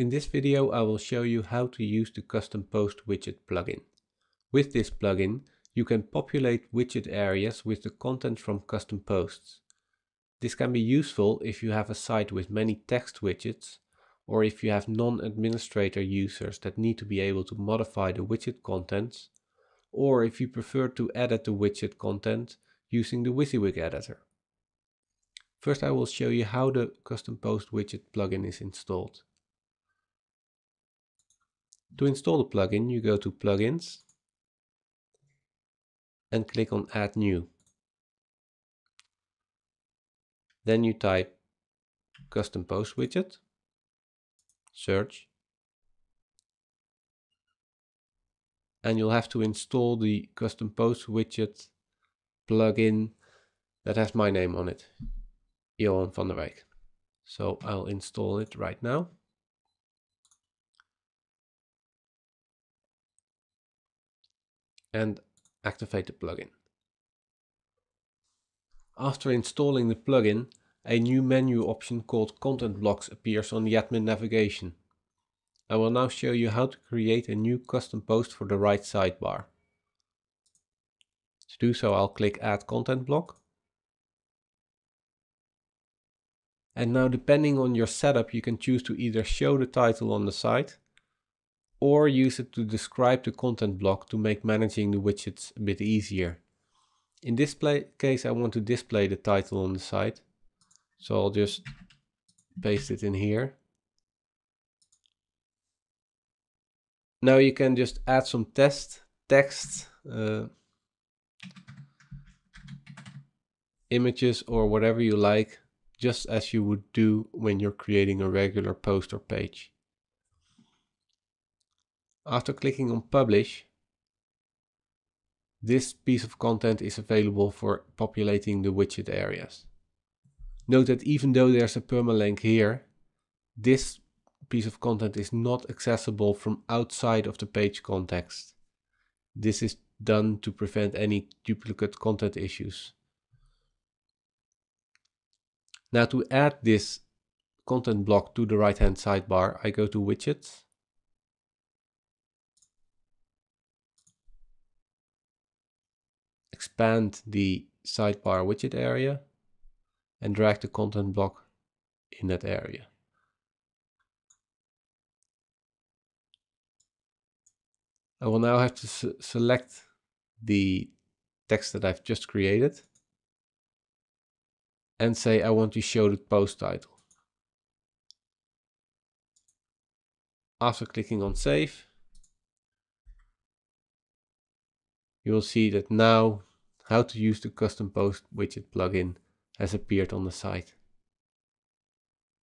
In this video I will show you how to use the custom post widget plugin. With this plugin you can populate widget areas with the content from custom posts. This can be useful if you have a site with many text widgets or if you have non-administrator users that need to be able to modify the widget contents or if you prefer to edit the widget content using the WYSIWYG editor. First I will show you how the custom post widget plugin is installed. To install the plugin, you go to Plugins and click on Add New. Then you type Custom Post Widget, search, and you'll have to install the Custom Post Widget plugin that has my name on it, Johan van der Wijk. So I'll install it right now. And activate the plugin. After installing the plugin, a new menu option called Content Blocks appears on the admin navigation. I will now show you how to create a new custom post for the right sidebar. To do so I'll click Add Content Block. And now depending on your setup you can choose to either show the title on the site or use it to describe the content block to make managing the widgets a bit easier. In this case I want to display the title on the site, so I'll just paste it in here. Now you can just add some test text, uh, images or whatever you like, just as you would do when you're creating a regular post or page. After clicking on publish, this piece of content is available for populating the widget areas. Note that even though there's a permalink here, this piece of content is not accessible from outside of the page context. This is done to prevent any duplicate content issues. Now to add this content block to the right hand sidebar, I go to widgets expand the sidebar widget area and drag the content block in that area. I will now have to select the text that I've just created and say I want to show the post title. After clicking on save, you will see that now how to use the custom post widget plugin has appeared on the site.